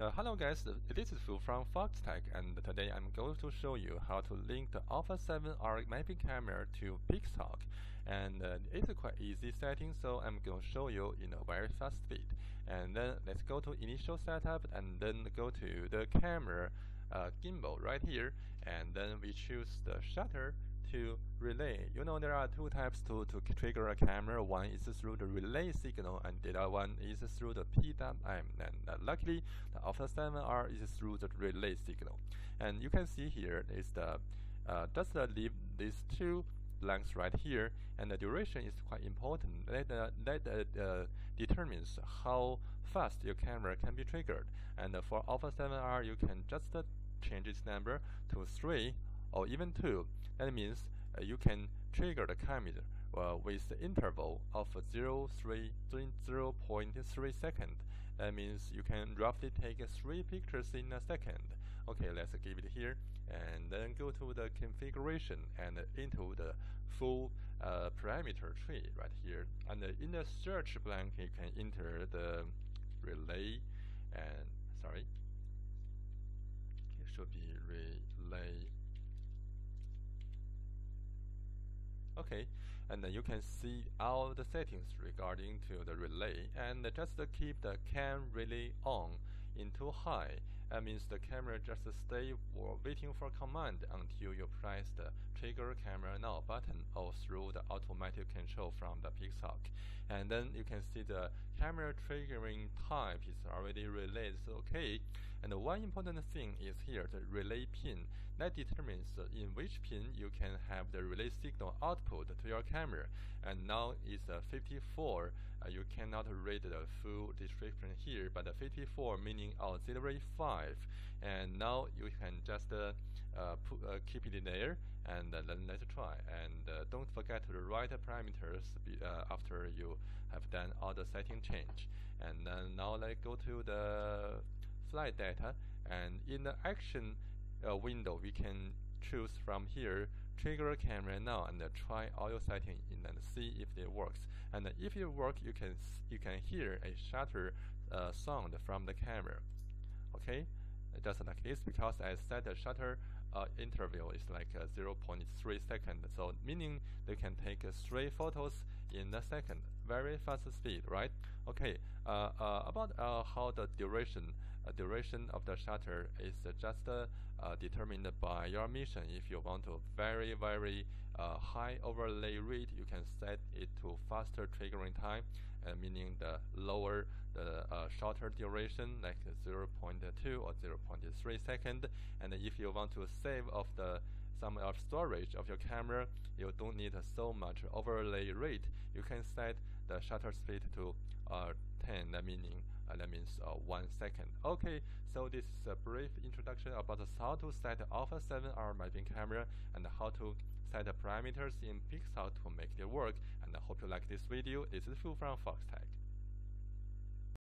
Uh, hello guys, this is Fu from Foxtech and today I'm going to show you how to link the Alpha 7R mapping camera to PixHawk. And uh, it's a quite easy setting so I'm going to show you in a very fast speed. And then let's go to initial setup and then go to the camera uh, gimbal right here. And then we choose the shutter to relay. You know there are two types to, to trigger a camera. One is through the relay signal and the other one is through the PWM. And uh, luckily the Alpha 7R is through the relay signal. And you can see here is the uh, just uh, leave these two lengths right here and the duration is quite important that, uh, that determines how fast your camera can be triggered and for alpha 7r you can just change its number to 3 or even 2. That means uh, you can trigger the camera uh, with the interval of 0, 3, 0.3 second. That means you can roughly take 3 pictures in a second. Okay, let's give it here and then go to the configuration and into the full uh, parameter tree right here. And in the search blank, you can enter the relay and sorry, it should be relay Okay, and then you can see all the settings regarding to the relay and just keep the cam relay on into high. That means the camera just stay waiting for command until you press the trigger camera now button or through the automatic control from the PixHawk. And then you can see the camera triggering type is already relayed. So okay. And one important thing is here the relay pin that determines in which pin you can have the relay signal output to your camera. And now it's a 54. Uh, you cannot read the full description here, but the 54 meaning auxiliary 5 and now you can just uh, uh, put, uh, keep it in there and then let's try and don't forget to write the parameters after you have done all the setting change and then now let's go to the flight data and in the action window we can choose from here trigger camera now and uh, try all your settings and see if it works. And if it works you can you can hear a shutter uh, sound from the camera. Okay? Just like this because I set the shutter uh, interval is like uh, 0.3 second so meaning they can take uh, three photos in a second. Very fast speed right? Okay uh, uh, about uh, how the duration Uh, duration of the shutter is just uh, determined by your mission. If you want to very very uh, high overlay rate you can set it to faster triggering time meaning the lower the shorter duration like 0.2 or 0.3 second. And if you want to save of the some of storage of your camera, you don't need so much overlay rate. You can set the shutter speed to uh, 10, that meaning uh, that means uh, one second. Okay, so this is a brief introduction about how to set Alpha 7R mapping camera and how to set the parameters in PixHawk to make it work. And I hope you like this video. This is Fu from Foxtech.